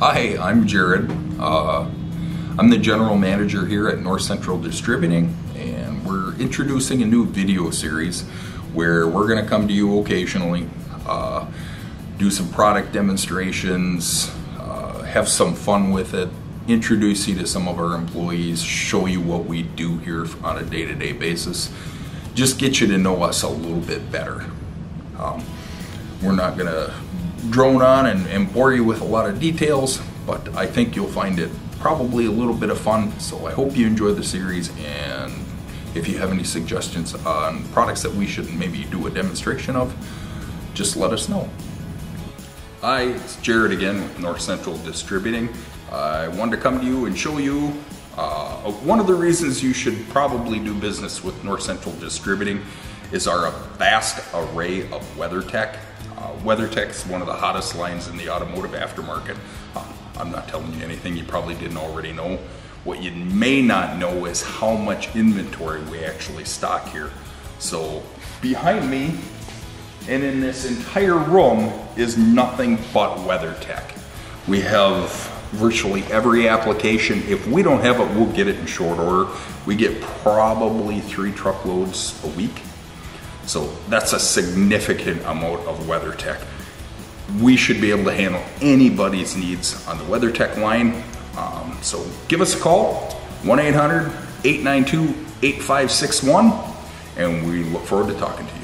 Hi, I'm Jared. Uh, I'm the general manager here at North Central Distributing, and we're introducing a new video series where we're going to come to you occasionally, uh, do some product demonstrations, uh, have some fun with it, introduce you to some of our employees, show you what we do here on a day to day basis, just get you to know us a little bit better. Um, we're not going to drone on and, and bore you with a lot of details, but I think you'll find it probably a little bit of fun. So I hope you enjoy the series and if you have any suggestions on products that we should maybe do a demonstration of, just let us know. Hi, it's Jared again with North Central Distributing. I wanted to come to you and show you uh, one of the reasons you should probably do business with North Central Distributing is our vast array of WeatherTech. Uh, WeatherTech is one of the hottest lines in the automotive aftermarket. Uh, I'm not telling you anything you probably didn't already know. What you may not know is how much inventory we actually stock here. So behind me and in this entire room is nothing but WeatherTech. We have virtually every application. If we don't have it, we'll get it in short order. We get probably three truckloads a week. So that's a significant amount of WeatherTech. We should be able to handle anybody's needs on the WeatherTech line. Um, so give us a call, 1-800-892-8561, and we look forward to talking to you.